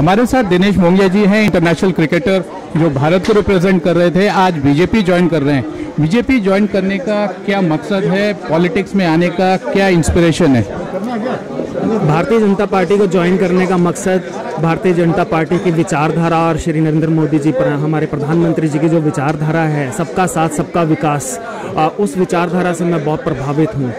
हमारे साथ दिनेश मोंगिया जी हैं इंटरनेशनल क्रिकेटर जो भारत को रिप्रेजेंट कर रहे थे आज बीजेपी ज्वाइन कर रहे हैं। बीजेपी ज्वाइन करने का क्या मकसद है? पॉलिटिक्स में आने का क्या इंस्पिरेशन है? भारतीय जनता पार्टी को ज्वाइन करने का मकसद भारतीय जनता पार्टी की विचारधारा और श्री नरेंद्र मोदी जी पर हमारे प्रधानमंत्री जी की जो विचारधारा है सबका साथ सबका विकास आ, उस विचारधारा से मैं बहुत प्रभावित हूँ।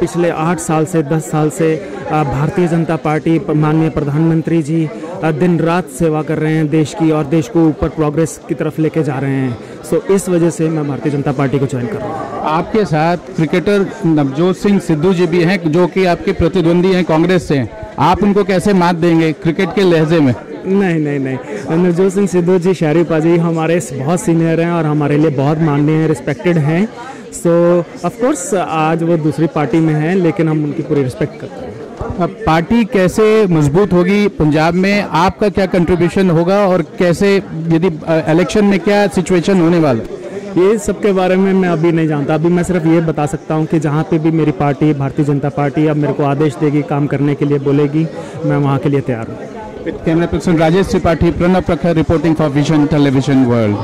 पिछले आठ साल से दस साल से भारतीय जनता पार्टी माननीय प्रधानमंत्री जी दिन रात सेवा कर रहे हैं देश की और देश को ऊपर प्रोग्रेस की तरफ़ लेके जा रहे हैं। सो इस वजह से मैं भारतीय जनता पार्टी को ज्वाइन कर रहा हूँ। आपके साथ क्रिकेटर नवजोत सिंह सिद्धू जी भी हैं जो कि आपके प्रतिद्वंदी हैं कांग्रेस से। आप उनको कैसे मात देंगे क्रिकेट के लहजे में? नहीं नहीं नहीं। नवजोत सिंह सिद्धू जी शहरी पाजी हमारे बहुत सीनियर हैं और हमारे लिए बहुत माननीय हैं रिस्पेक्टेड हैं। सो ऑफ़ कोर्स आज वो दूसरी पार्टी में हैं लेकिन हम उनकी पूरी रिस्पेक्ट करते हैं। पार्टी कैसे मज़बूत होगी पंजाब में? आपका क्या कंट्रीब्यूशन होगा और कैसे यदि इलेक्शन में क्या सिचुएशन होने वाला? ये सब के बारे में मैं अभी नहीं जानता। अभी मैं सिर्फ़ ये बता सकता हूँ कि जहाँ पे भी मेरी पार्टी भारतीय जनता पार्टी अब मेरे को आदेश देगी काम करने के लिए बोलेगी मैं वहाँ के लिए तैयार हूँ। Camera person Rajesh Tripathi Pranab Prakhar reporting for vision television world